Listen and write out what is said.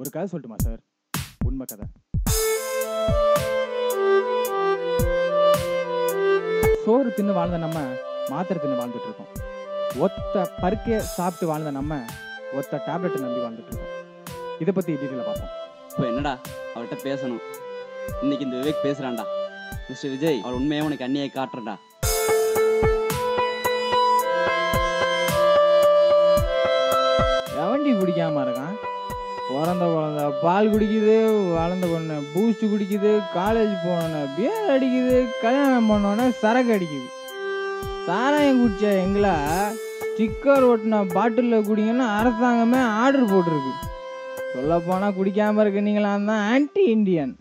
ஒரு கதை சொல்லட்டுமா சார் உண்மை கதை. சோறு தின்னு வாழ்ந்த நம்ம மாத்திரை தின்னு வாழ்ந்துட்டு இருக்கோம். ஒத்த பருக்கைய சாப்பிட்டு வாழ்ந்த நம்ம ஒத்த டேப்லெட் நம்பி வாழ்ந்துட்டு இருக்கோம். இதை பத்தி டீட்டெயிலாக பார்ப்போம். இப்போ என்னடா? அவர்கிட்ட பேசணும். இன்னைக்கு இந்த விவேக் பேசுறான்டா. மிஸ்டர் விஜய் அவர் உண்மையை உனக்கு அண்ணியை காட்டுறடா எவண்டி குடிக்காம இருக்கான்? பிறந்த குழந்த. பால் குடிக்குது வளர்ந்த பொண்ணு. பூஸ்ட் குடிக்குது காலேஜ் போனோன்னே பியர் அடிக்குது கல்யாணம் பண்ணோன்னே சரக்கு அடிக்குது. சாராயம் குடிச்ச எங்களை ஸ்டிக்கர் ஒட்டின பாட்டிலில் குடிங்கன்னு அரசாங்கமே ஆர்டர் போட்டிருக்கு. சொல்லப்போனால் குடிக்காமல் இருக்க நீங்களாம் தான் ஆன்டி இண்டியன்